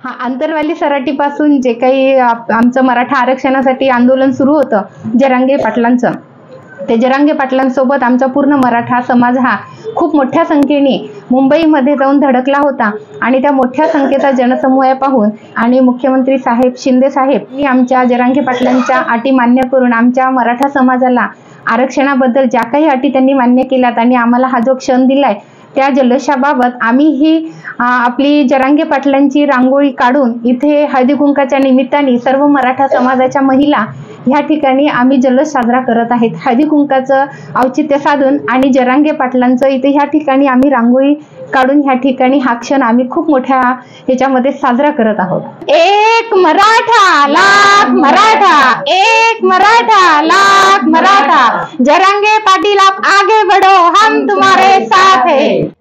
हा आंतरवाली सराटीपासून जे काही आमचं मराठा आरक्षणासाठी आंदोलन सुरू होतं जरांगे पाटलांचं. ते जरांगे पाटलांसोबत आमचा पूर्ण मराठा समाज हा खूप मोठ्या संख्येने मुंबईमध्ये जाऊन धडकला होता. आणि त्या मोठ्या संख्येचा जनसमूह पाहून आणि मुख्यमंत्री साहेब शिंदे साहेब मी आमच्या जरांगे पाटलांच्या अटी मान्य करून आमच्या मराठा समाजाला आरक्षणाबद्दल ज्या काही अटी त्यांनी मान्य केल्यात आणि आम्हाला हा जो क्षण दिलाय त्या जल्लोषाबाबत आम्ही ही आपली जरांगे पाटलांची रांगोळी काढून इथे हळदी कुंकाच्या निमित्ताने सर्व मराठा समाजाच्या महिला ह्या ठिकाणी आम्ही जल्लोष साजरा करत आहेत. हळदी कुंकाचं औचित्य साधून आणि जरांगे पाटलांचं इथे ह्या ठिकाणी आम्ही रांगोळी काढून ह्या ठिकाणी हा क्षण आम्ही खूप मोठ्या ह्याच्यामध्ये साजरा करत आहोत. एक मराठा लाख मराठा एक मराठा लाख मराठा जरंगे पाटील आप आगे बढ़ो हम तुम्हारे साथ है।